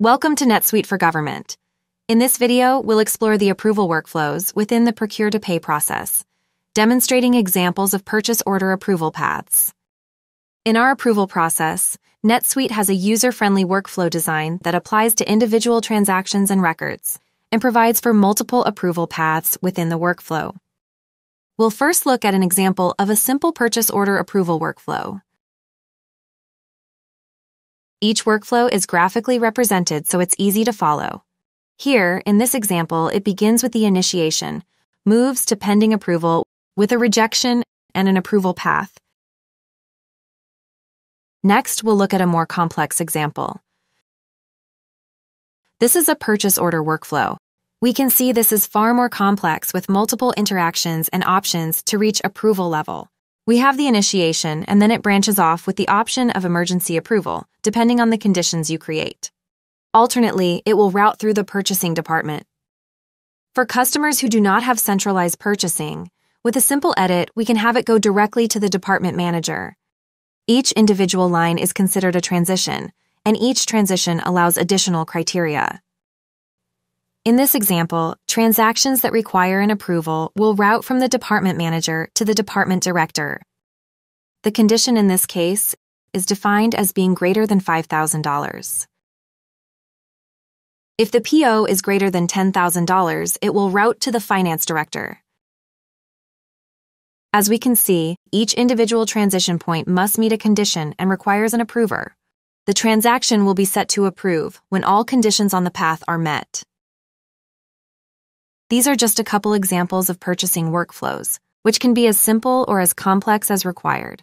Welcome to NetSuite for Government. In this video, we'll explore the approval workflows within the procure to pay process, demonstrating examples of purchase order approval paths. In our approval process, NetSuite has a user-friendly workflow design that applies to individual transactions and records and provides for multiple approval paths within the workflow. We'll first look at an example of a simple purchase order approval workflow. Each workflow is graphically represented so it's easy to follow. Here, in this example, it begins with the initiation, moves to pending approval with a rejection and an approval path. Next, we'll look at a more complex example. This is a purchase order workflow. We can see this is far more complex with multiple interactions and options to reach approval level. We have the initiation, and then it branches off with the option of emergency approval, depending on the conditions you create. Alternately, it will route through the purchasing department. For customers who do not have centralized purchasing, with a simple edit, we can have it go directly to the department manager. Each individual line is considered a transition, and each transition allows additional criteria. In this example, transactions that require an approval will route from the department manager to the department director. The condition in this case is defined as being greater than $5,000. If the PO is greater than $10,000, it will route to the finance director. As we can see, each individual transition point must meet a condition and requires an approver. The transaction will be set to approve when all conditions on the path are met. These are just a couple examples of purchasing workflows, which can be as simple or as complex as required.